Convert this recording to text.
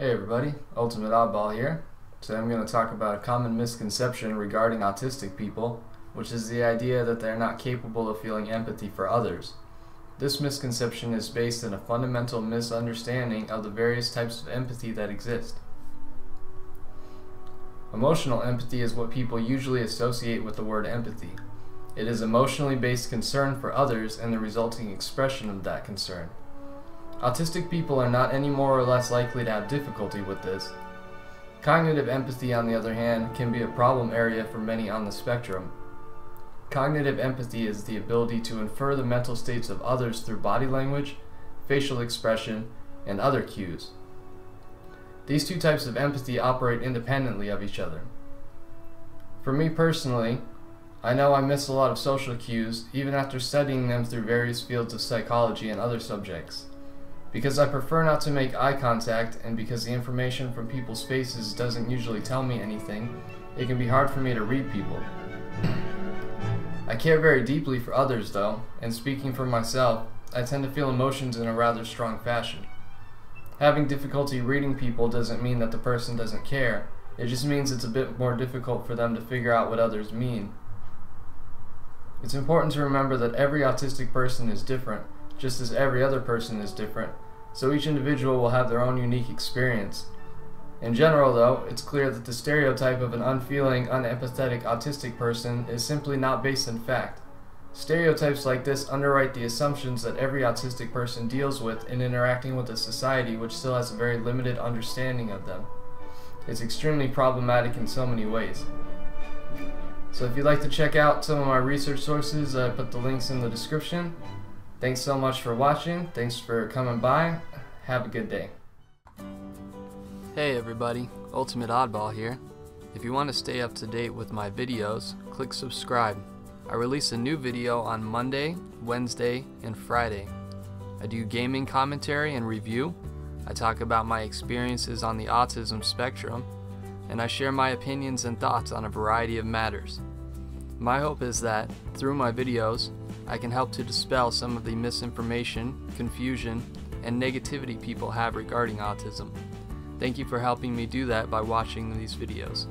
Hey everybody, Ultimate Oddball here. Today I'm going to talk about a common misconception regarding autistic people, which is the idea that they're not capable of feeling empathy for others. This misconception is based in a fundamental misunderstanding of the various types of empathy that exist. Emotional empathy is what people usually associate with the word empathy. It is emotionally based concern for others and the resulting expression of that concern. Autistic people are not any more or less likely to have difficulty with this. Cognitive empathy, on the other hand, can be a problem area for many on the spectrum. Cognitive empathy is the ability to infer the mental states of others through body language, facial expression, and other cues. These two types of empathy operate independently of each other. For me personally, I know I miss a lot of social cues even after studying them through various fields of psychology and other subjects. Because I prefer not to make eye contact, and because the information from people's faces doesn't usually tell me anything, it can be hard for me to read people. I care very deeply for others, though, and speaking for myself, I tend to feel emotions in a rather strong fashion. Having difficulty reading people doesn't mean that the person doesn't care, it just means it's a bit more difficult for them to figure out what others mean. It's important to remember that every autistic person is different, just as every other person is different, so each individual will have their own unique experience. In general, though, it's clear that the stereotype of an unfeeling, unempathetic autistic person is simply not based in fact. Stereotypes like this underwrite the assumptions that every autistic person deals with in interacting with a society which still has a very limited understanding of them. It's extremely problematic in so many ways. So if you'd like to check out some of my research sources, I put the links in the description. Thanks so much for watching. Thanks for coming by. Have a good day. Hey everybody, Ultimate Oddball here. If you want to stay up to date with my videos, click subscribe. I release a new video on Monday, Wednesday, and Friday. I do gaming commentary and review. I talk about my experiences on the autism spectrum, and I share my opinions and thoughts on a variety of matters. My hope is that, through my videos, I can help to dispel some of the misinformation, confusion, and negativity people have regarding autism. Thank you for helping me do that by watching these videos.